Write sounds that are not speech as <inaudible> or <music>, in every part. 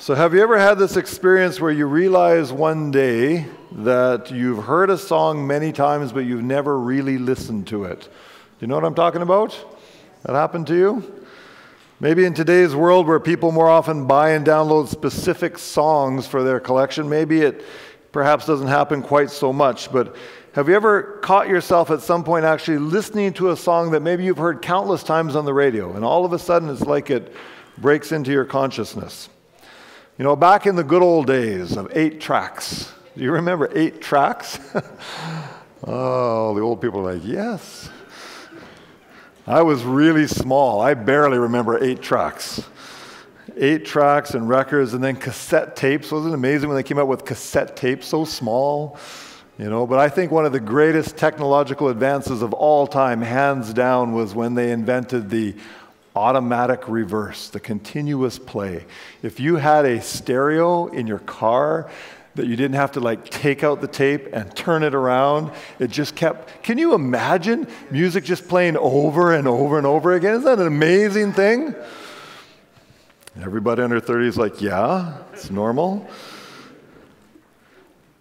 So, have you ever had this experience where you realize one day that you've heard a song many times, but you've never really listened to it? Do you know what I'm talking about? That happened to you? Maybe in today's world where people more often buy and download specific songs for their collection, maybe it perhaps doesn't happen quite so much. But have you ever caught yourself at some point actually listening to a song that maybe you've heard countless times on the radio, and all of a sudden it's like it breaks into your consciousness? You know, back in the good old days of eight tracks, do you remember eight tracks? <laughs> oh, the old people are like, yes. I was really small. I barely remember eight tracks. Eight tracks and records, and then cassette tapes. Wasn't it amazing when they came out with cassette tapes so small? You know, but I think one of the greatest technological advances of all time, hands down, was when they invented the automatic reverse, the continuous play. If you had a stereo in your car that you didn't have to like take out the tape and turn it around, it just kept. Can you imagine music just playing over and over and over again? Isn't that an amazing thing? Everybody under 30 is like, yeah, it's normal.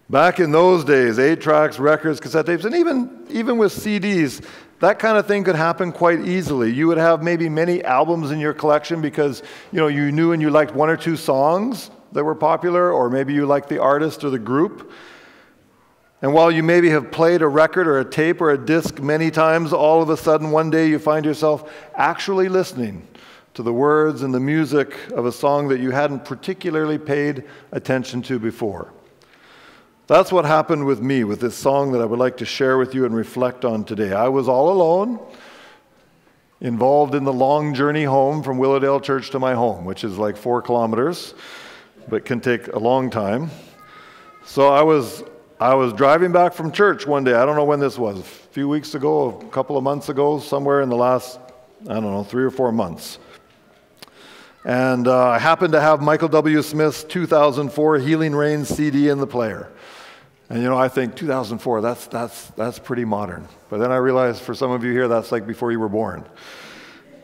Back in those days, eight tracks, records, cassette tapes, and even, even with CDs, that kind of thing could happen quite easily. You would have maybe many albums in your collection because you know you knew and you liked one or two songs that were popular, or maybe you liked the artist or the group. And while you maybe have played a record or a tape or a disc many times, all of a sudden one day you find yourself actually listening to the words and the music of a song that you hadn't particularly paid attention to before. That's what happened with me with this song that I would like to share with you and reflect on today. I was all alone, involved in the long journey home from Willowdale Church to my home, which is like four kilometers, but can take a long time. So I was I was driving back from church one day. I don't know when this was, a few weeks ago, a couple of months ago, somewhere in the last, I don't know, three or four months. And uh, I happened to have Michael W. Smith's 2004 Healing Rain CD in the player. And you know, I think 2004, that's, that's, that's pretty modern. But then I realized for some of you here, that's like before you were born.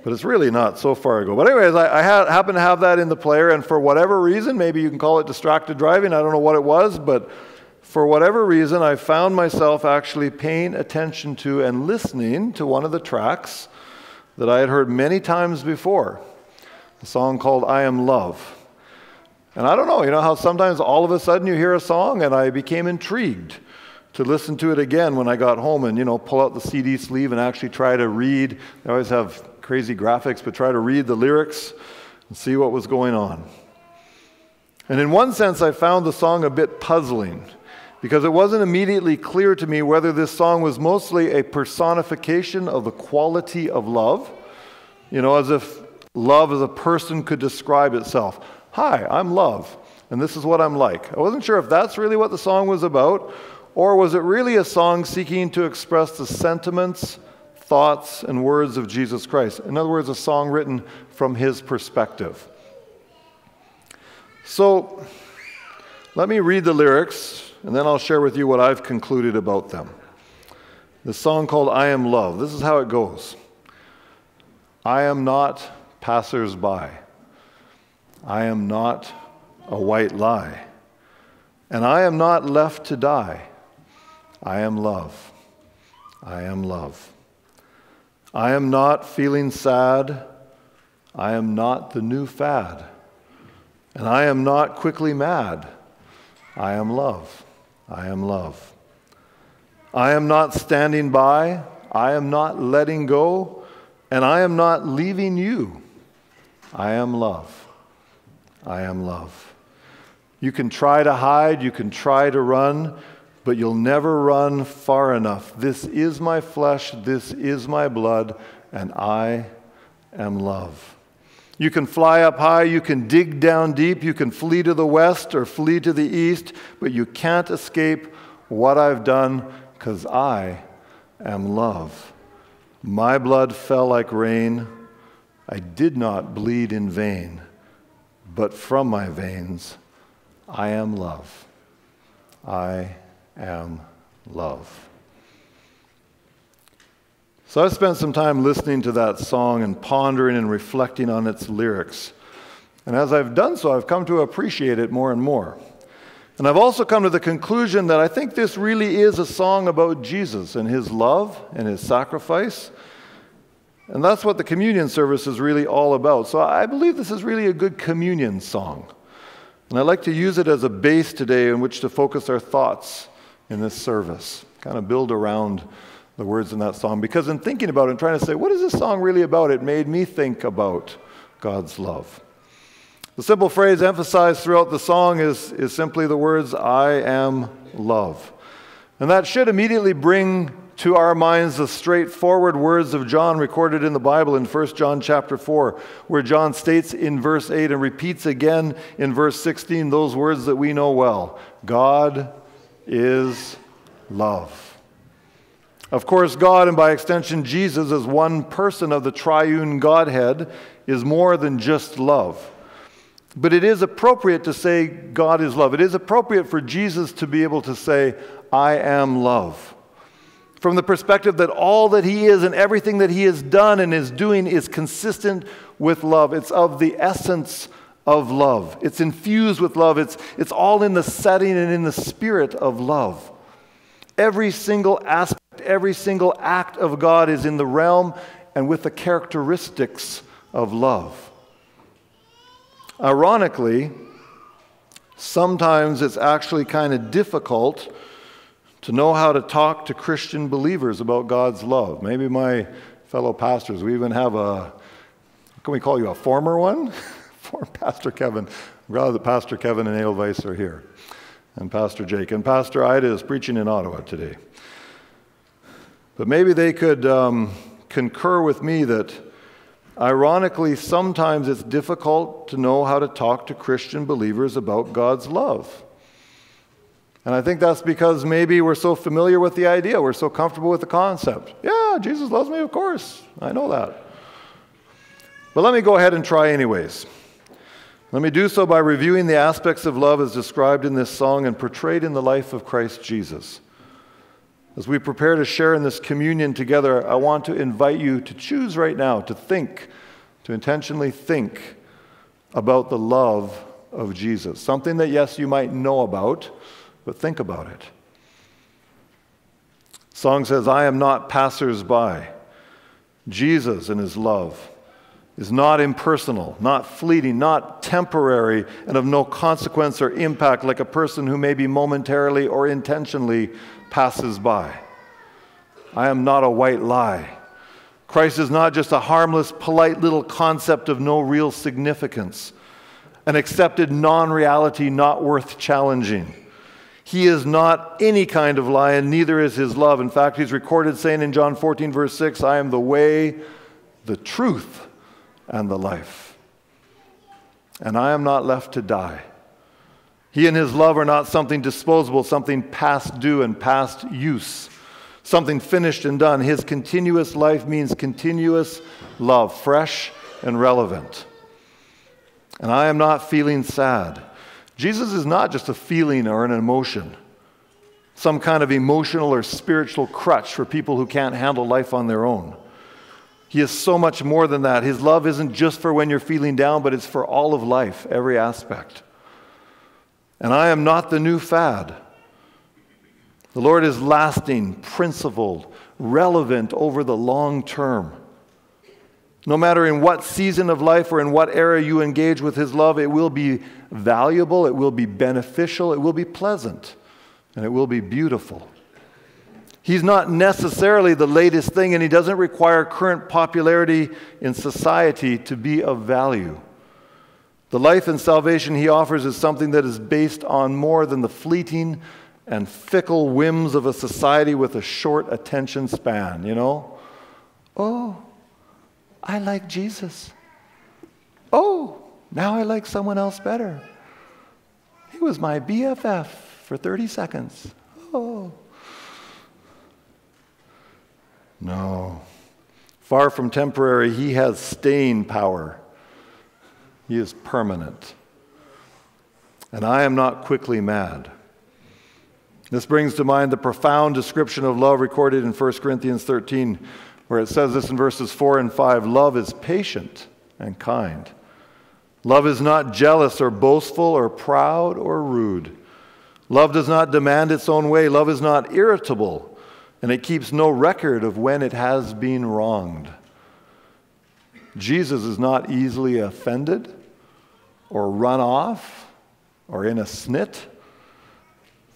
But it's really not so far ago. But, anyways, I, I had, happen to have that in the player, and for whatever reason, maybe you can call it distracted driving, I don't know what it was, but for whatever reason, I found myself actually paying attention to and listening to one of the tracks that I had heard many times before a song called I Am Love. And I don't know, you know how sometimes all of a sudden you hear a song and I became intrigued to listen to it again when I got home and, you know, pull out the CD sleeve and actually try to read. They always have crazy graphics, but try to read the lyrics and see what was going on. And in one sense, I found the song a bit puzzling because it wasn't immediately clear to me whether this song was mostly a personification of the quality of love, you know, as if love as a person could describe itself Hi, I'm love, and this is what I'm like. I wasn't sure if that's really what the song was about, or was it really a song seeking to express the sentiments, thoughts, and words of Jesus Christ? In other words, a song written from his perspective. So, let me read the lyrics, and then I'll share with you what I've concluded about them. The song called I Am Love. This is how it goes I am not passersby. I am not a white lie, and I am not left to die. I am love. I am love. I am not feeling sad. I am not the new fad. And I am not quickly mad. I am love. I am love. I am not standing by. I am not letting go. And I am not leaving you. I am love. I am love. You can try to hide, you can try to run, but you'll never run far enough. This is my flesh, this is my blood, and I am love. You can fly up high, you can dig down deep, you can flee to the west or flee to the east, but you can't escape what I've done because I am love. My blood fell like rain. I did not bleed in vain but from my veins, I am love. I am love. So I spent some time listening to that song and pondering and reflecting on its lyrics. And as I've done so, I've come to appreciate it more and more. And I've also come to the conclusion that I think this really is a song about Jesus and his love and his sacrifice. And that's what the communion service is really all about. So I believe this is really a good communion song. And I'd like to use it as a base today in which to focus our thoughts in this service, kind of build around the words in that song. Because in thinking about it and trying to say, what is this song really about? It made me think about God's love. The simple phrase emphasized throughout the song is, is simply the words, I am love. And that should immediately bring to our minds the straightforward words of John recorded in the Bible in 1 John chapter 4, where John states in verse 8 and repeats again in verse 16 those words that we know well God is love. Of course, God, and by extension Jesus, as one person of the triune Godhead, is more than just love. But it is appropriate to say God is love. It is appropriate for Jesus to be able to say, I am love. From the perspective that all that he is and everything that he has done and is doing is consistent with love. It's of the essence of love. It's infused with love. It's, it's all in the setting and in the spirit of love. Every single aspect, every single act of God is in the realm and with the characteristics of love. Ironically, sometimes it's actually kind of difficult to know how to talk to Christian believers about God's love. Maybe my fellow pastors, we even have a, can we call you a former one? <laughs> Former Pastor Kevin. I'm glad that Pastor Kevin and Weiss are here, and Pastor Jake. And Pastor Ida is preaching in Ottawa today. But maybe they could um, concur with me that Ironically, sometimes it's difficult to know how to talk to Christian believers about God's love. And I think that's because maybe we're so familiar with the idea, we're so comfortable with the concept. Yeah, Jesus loves me, of course. I know that. But let me go ahead and try, anyways. Let me do so by reviewing the aspects of love as described in this song and portrayed in the life of Christ Jesus. As we prepare to share in this communion together, I want to invite you to choose right now to think, to intentionally think about the love of Jesus. Something that, yes, you might know about, but think about it. Song says, I am not passersby. Jesus and his love is not impersonal, not fleeting, not temporary, and of no consequence or impact like a person who may be momentarily or intentionally passes by. I am not a white lie. Christ is not just a harmless, polite little concept of no real significance, an accepted non reality not worth challenging. He is not any kind of lion, neither is his love. In fact, he's recorded saying in John 14, verse 6, I am the way, the truth, and the life. And I am not left to die. He and his love are not something disposable, something past due and past use, something finished and done. His continuous life means continuous love, fresh and relevant. And I am not feeling sad. Jesus is not just a feeling or an emotion, some kind of emotional or spiritual crutch for people who can't handle life on their own. He is so much more than that. His love isn't just for when you're feeling down, but it's for all of life, every aspect. And I am not the new fad. The Lord is lasting, principled, relevant over the long term. No matter in what season of life or in what era you engage with His love, it will be valuable, it will be beneficial, it will be pleasant, and it will be beautiful. He's not necessarily the latest thing, and He doesn't require current popularity in society to be of value. The life and salvation he offers is something that is based on more than the fleeting and fickle whims of a society with a short attention span, you know? Oh, I like Jesus. Oh, now I like someone else better. He was my BFF for 30 seconds. Oh. No. Far from temporary, he has staying power. He is permanent. And I am not quickly mad. This brings to mind the profound description of love recorded in 1 Corinthians 13, where it says this in verses 4 and 5 Love is patient and kind. Love is not jealous or boastful or proud or rude. Love does not demand its own way. Love is not irritable, and it keeps no record of when it has been wronged. Jesus is not easily offended or run off or in a snit.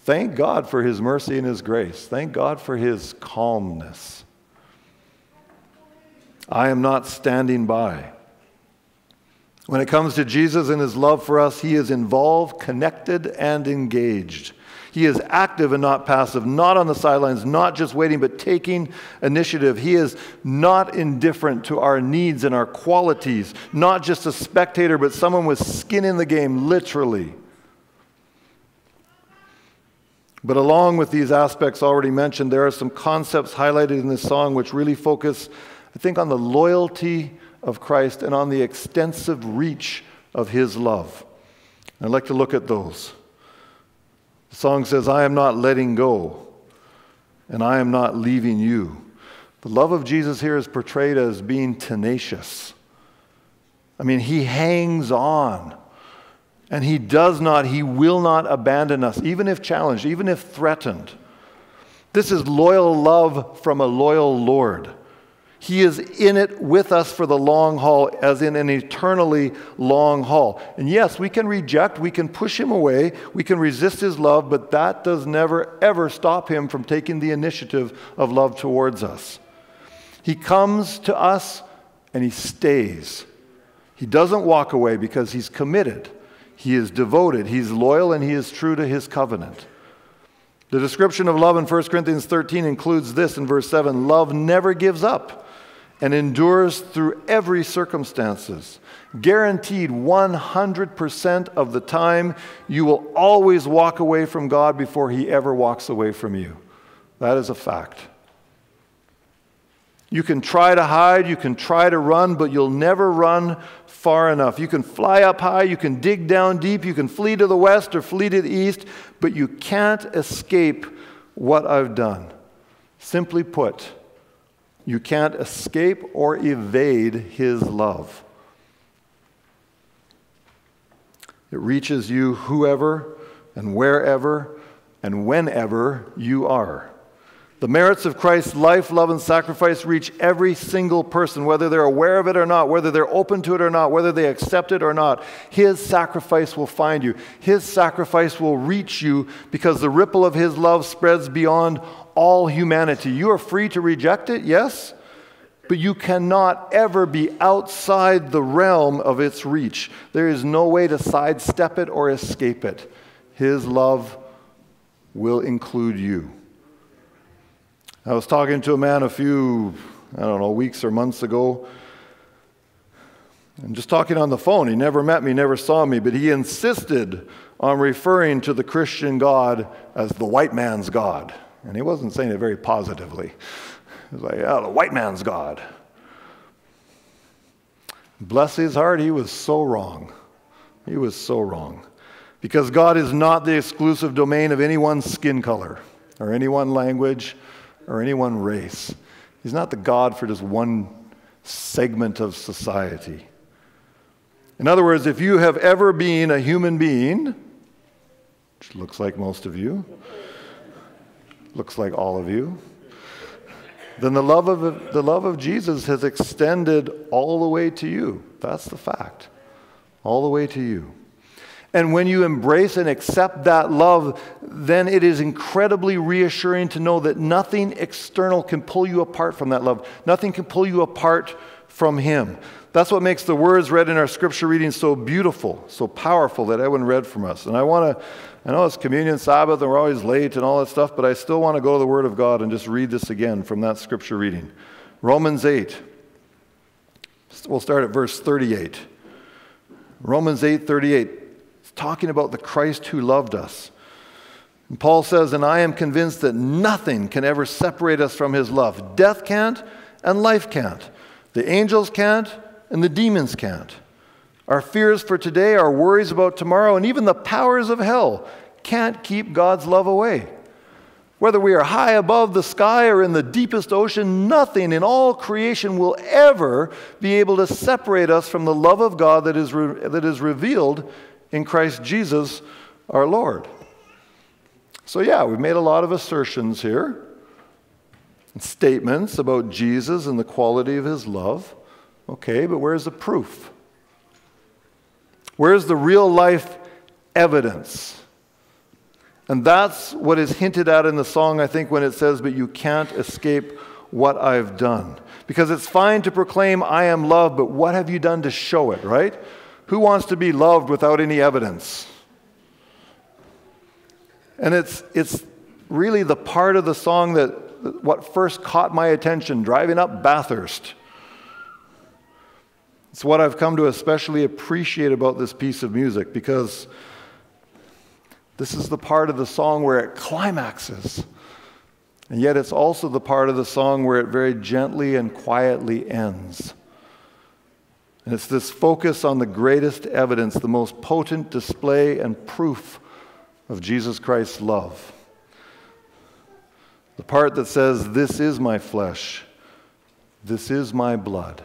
Thank God for his mercy and his grace. Thank God for his calmness. I am not standing by. When it comes to Jesus and his love for us, he is involved, connected, and engaged. He is active and not passive, not on the sidelines, not just waiting, but taking initiative. He is not indifferent to our needs and our qualities, not just a spectator, but someone with skin in the game, literally. But along with these aspects already mentioned, there are some concepts highlighted in this song which really focus, I think, on the loyalty of Christ and on the extensive reach of his love. I'd like to look at those. The song says, I am not letting go, and I am not leaving you. The love of Jesus here is portrayed as being tenacious. I mean, he hangs on. And he does not, he will not abandon us, even if challenged, even if threatened. This is loyal love from a loyal Lord. He is in it with us for the long haul, as in an eternally long haul. And yes, we can reject, we can push him away, we can resist his love, but that does never, ever stop him from taking the initiative of love towards us. He comes to us and he stays. He doesn't walk away because he's committed, he is devoted, he's loyal, and he is true to his covenant. The description of love in 1 Corinthians 13 includes this in verse 7 love never gives up and endures through every circumstances. Guaranteed 100% of the time, you will always walk away from God before He ever walks away from you. That is a fact. You can try to hide, you can try to run, but you'll never run far enough. You can fly up high, you can dig down deep, you can flee to the west or flee to the east, but you can't escape what I've done. Simply put, you can't escape or evade His love. It reaches you whoever and wherever and whenever you are. The merits of Christ's life, love, and sacrifice reach every single person, whether they're aware of it or not, whether they're open to it or not, whether they accept it or not. His sacrifice will find you. His sacrifice will reach you because the ripple of His love spreads beyond all humanity. You are free to reject it, yes, but you cannot ever be outside the realm of its reach. There is no way to sidestep it or escape it. His love will include you. I was talking to a man a few, I don't know, weeks or months ago. And just talking on the phone. He never met me, never saw me, but he insisted on referring to the Christian God as the white man's God. And he wasn't saying it very positively. He was like, yeah, the white man's God. Bless his heart, he was so wrong. He was so wrong. Because God is not the exclusive domain of any one skin color, or any one language, or any one race. He's not the God for just one segment of society. In other words, if you have ever been a human being, which looks like most of you, looks like all of you, then the love of, the love of Jesus has extended all the way to you. That's the fact. All the way to you. And when you embrace and accept that love, then it is incredibly reassuring to know that nothing external can pull you apart from that love. Nothing can pull you apart from Him. That's what makes the words read in our scripture reading so beautiful, so powerful that Edwin read from us. And I want to I know it's communion Sabbath and we're always late and all that stuff, but I still want to go to the Word of God and just read this again from that scripture reading. Romans 8. We'll start at verse 38. Romans 8 38. It's talking about the Christ who loved us. And Paul says, And I am convinced that nothing can ever separate us from his love. Death can't, and life can't. The angels can't, and the demons can't. Our fears for today, our worries about tomorrow, and even the powers of hell can't keep God's love away. Whether we are high above the sky or in the deepest ocean, nothing in all creation will ever be able to separate us from the love of God that is, that is revealed in Christ Jesus our Lord. So, yeah, we've made a lot of assertions here, statements about Jesus and the quality of his love. Okay, but where's the proof? Where's the real life evidence? And that's what is hinted at in the song, I think, when it says, But you can't escape what I've done. Because it's fine to proclaim, I am loved, but what have you done to show it, right? Who wants to be loved without any evidence? And it's, it's really the part of the song that what first caught my attention, driving up Bathurst. It's what I've come to especially appreciate about this piece of music because this is the part of the song where it climaxes. And yet, it's also the part of the song where it very gently and quietly ends. And it's this focus on the greatest evidence, the most potent display and proof of Jesus Christ's love. The part that says, This is my flesh, this is my blood.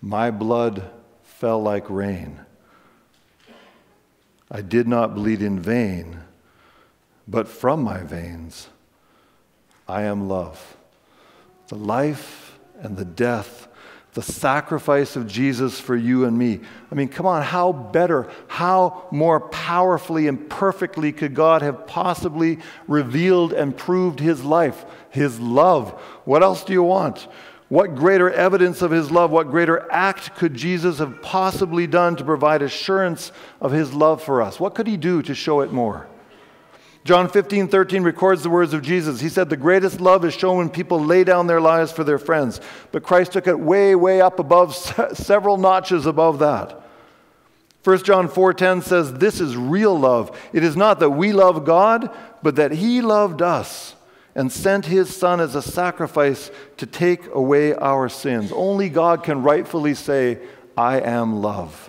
My blood fell like rain. I did not bleed in vain, but from my veins I am love. The life and the death the sacrifice of Jesus for you and me. I mean, come on, how better, how more powerfully and perfectly could God have possibly revealed and proved his life, his love? What else do you want? What greater evidence of his love, what greater act could Jesus have possibly done to provide assurance of his love for us? What could he do to show it more? John 15, 13 records the words of Jesus. He said, The greatest love is shown when people lay down their lives for their friends. But Christ took it way, way up above, <laughs> several notches above that. 1 John 4:10 says this is real love. It is not that we love God, but that he loved us and sent his son as a sacrifice to take away our sins. Only God can rightfully say, I am love.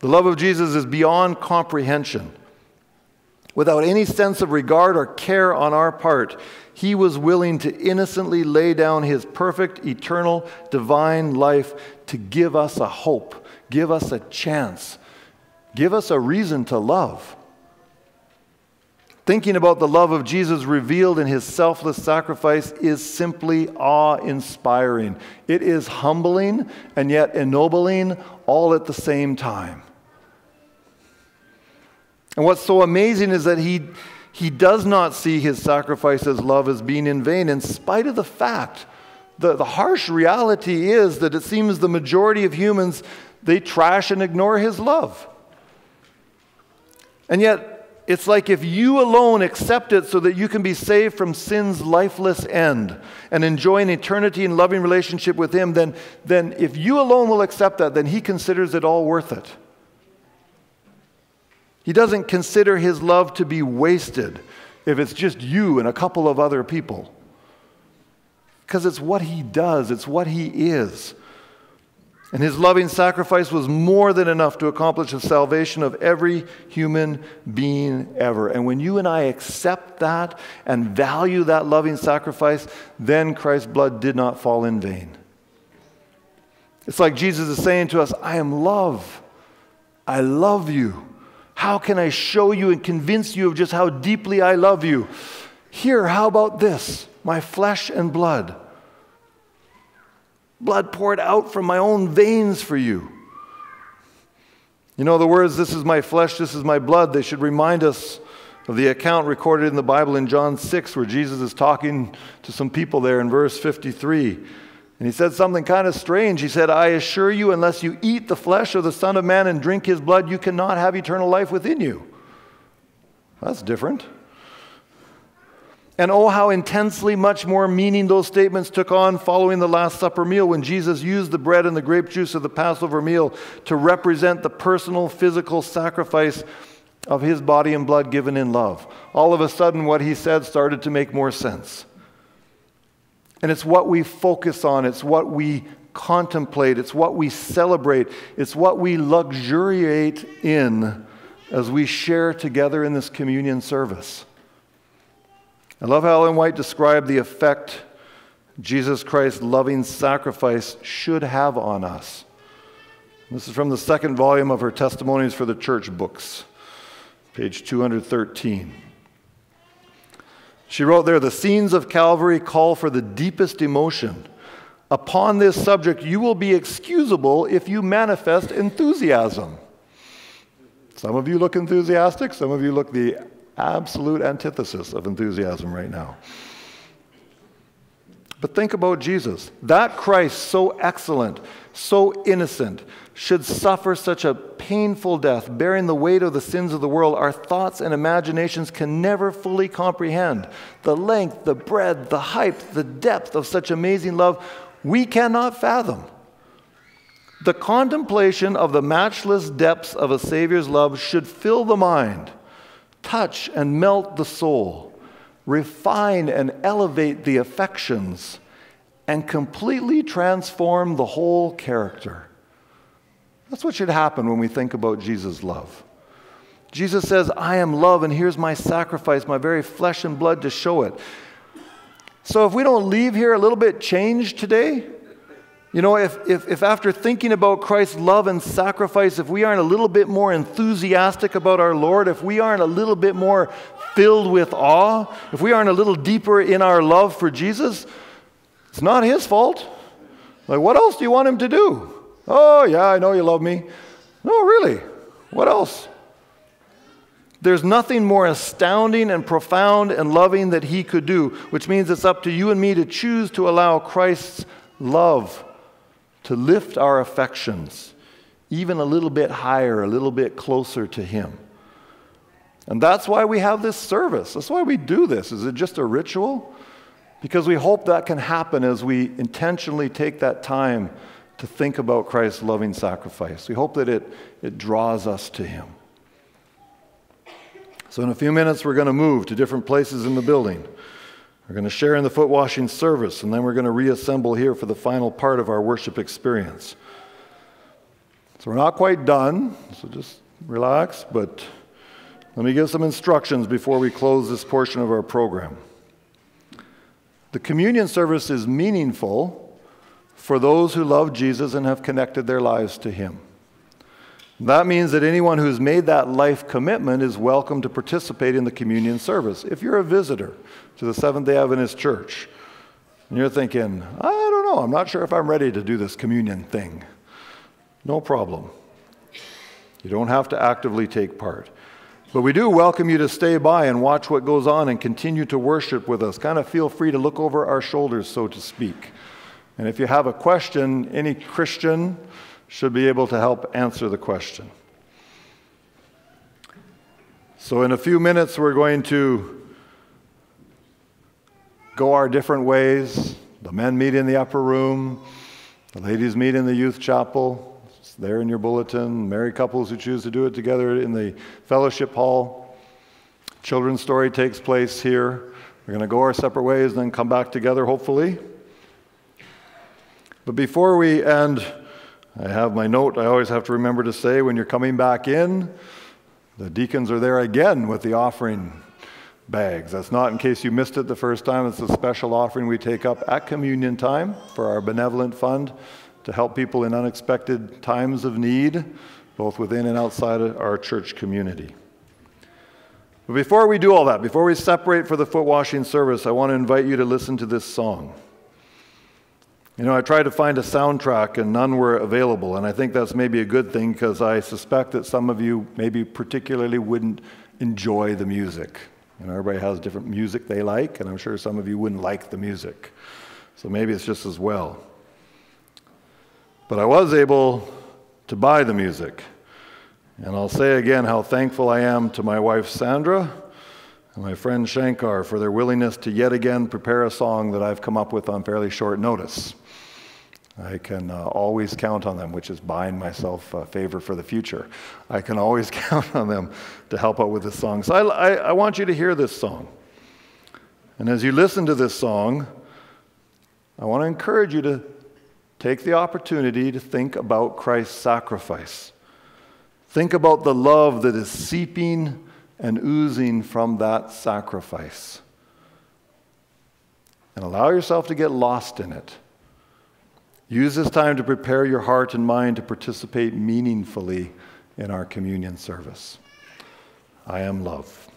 The love of Jesus is beyond comprehension. Without any sense of regard or care on our part, he was willing to innocently lay down his perfect, eternal, divine life to give us a hope, give us a chance, give us a reason to love. Thinking about the love of Jesus revealed in his selfless sacrifice is simply awe inspiring. It is humbling and yet ennobling all at the same time. And what's so amazing is that he, he does not see his sacrifice as love as being in vain, in spite of the fact. The, the harsh reality is that it seems the majority of humans, they trash and ignore his love. And yet, it's like if you alone accept it so that you can be saved from sin's lifeless end and enjoy an eternity in loving relationship with him, then, then if you alone will accept that, then he considers it all worth it. He doesn't consider his love to be wasted if it's just you and a couple of other people. Because it's what he does, it's what he is. And his loving sacrifice was more than enough to accomplish the salvation of every human being ever. And when you and I accept that and value that loving sacrifice, then Christ's blood did not fall in vain. It's like Jesus is saying to us, I am love. I love you. How can I show you and convince you of just how deeply I love you? Here, how about this? My flesh and blood. Blood poured out from my own veins for you. You know, the words, this is my flesh, this is my blood, they should remind us of the account recorded in the Bible in John 6, where Jesus is talking to some people there in verse 53. And he said something kind of strange. He said, I assure you, unless you eat the flesh of the Son of Man and drink his blood, you cannot have eternal life within you. That's different. And oh, how intensely much more meaning those statements took on following the Last Supper meal when Jesus used the bread and the grape juice of the Passover meal to represent the personal, physical sacrifice of his body and blood given in love. All of a sudden, what he said started to make more sense. And it's what we focus on, it's what we contemplate, it's what we celebrate, it's what we luxuriate in as we share together in this communion service. I love how Ellen White described the effect Jesus Christ's loving sacrifice should have on us. This is from the second volume of her Testimonies for the Church books, page 213. She wrote there the scenes of Calvary call for the deepest emotion. Upon this subject, you will be excusable if you manifest enthusiasm. Some of you look enthusiastic, some of you look the absolute antithesis of enthusiasm right now. But think about Jesus. That Christ, so excellent, so innocent, should suffer such a painful death, bearing the weight of the sins of the world, our thoughts and imaginations can never fully comprehend. The length, the breadth, the height, the depth of such amazing love, we cannot fathom. The contemplation of the matchless depths of a Savior's love should fill the mind, touch and melt the soul, refine and elevate the affections, and completely transform the whole character. That's what should happen when we think about Jesus' love. Jesus says, I am love, and here's my sacrifice, my very flesh and blood to show it. So if we don't leave here a little bit changed today, you know, if, if, if after thinking about Christ's love and sacrifice, if we aren't a little bit more enthusiastic about our Lord, if we aren't a little bit more filled with awe, if we aren't a little deeper in our love for Jesus, it's not His fault. Like, what else do you want Him to do? Oh, yeah, I know you love me. No, really. What else? There's nothing more astounding and profound and loving that he could do, which means it's up to you and me to choose to allow Christ's love to lift our affections even a little bit higher, a little bit closer to him. And that's why we have this service. That's why we do this. Is it just a ritual? Because we hope that can happen as we intentionally take that time to think about Christ's loving sacrifice. We hope that it, it draws us to Him. So, in a few minutes, we're going to move to different places in the building. We're going to share in the foot washing service, and then we're going to reassemble here for the final part of our worship experience. So, we're not quite done, so just relax, but let me give some instructions before we close this portion of our program. The communion service is meaningful for those who love Jesus and have connected their lives to Him. That means that anyone who's made that life commitment is welcome to participate in the communion service. If you're a visitor to the Seventh day Adventist Church and you're thinking, I don't know, I'm not sure if I'm ready to do this communion thing, no problem. You don't have to actively take part. But we do welcome you to stay by and watch what goes on and continue to worship with us. Kind of feel free to look over our shoulders, so to speak. And if you have a question, any Christian should be able to help answer the question. So, in a few minutes, we're going to go our different ways. The men meet in the upper room, the ladies meet in the youth chapel. There in your bulletin. Married couples who choose to do it together in the fellowship hall. Children's story takes place here. We're going to go our separate ways, and then come back together, hopefully. But before we end, I have my note I always have to remember to say when you're coming back in, the deacons are there again with the offering bags. That's not in case you missed it the first time. It's a special offering we take up at communion time for our benevolent fund to help people in unexpected times of need, both within and outside of our church community. But before we do all that, before we separate for the foot washing service, I want to invite you to listen to this song. You know, I tried to find a soundtrack and none were available, and I think that's maybe a good thing because I suspect that some of you maybe particularly wouldn't enjoy the music. You know, everybody has different music they like, and I'm sure some of you wouldn't like the music. So maybe it's just as well. But I was able to buy the music. And I'll say again how thankful I am to my wife Sandra and my friend Shankar for their willingness to yet again prepare a song that I've come up with on fairly short notice. I can uh, always count on them, which is buying myself a favor for the future. I can always <laughs> count on them to help out with this song. So I, I, I want you to hear this song. And as you listen to this song, I want to encourage you to take the opportunity to think about Christ's sacrifice. Think about the love that is seeping and oozing from that sacrifice. and allow yourself to get lost in it. Use this time to prepare your heart and mind to participate meaningfully in our communion service. I am love.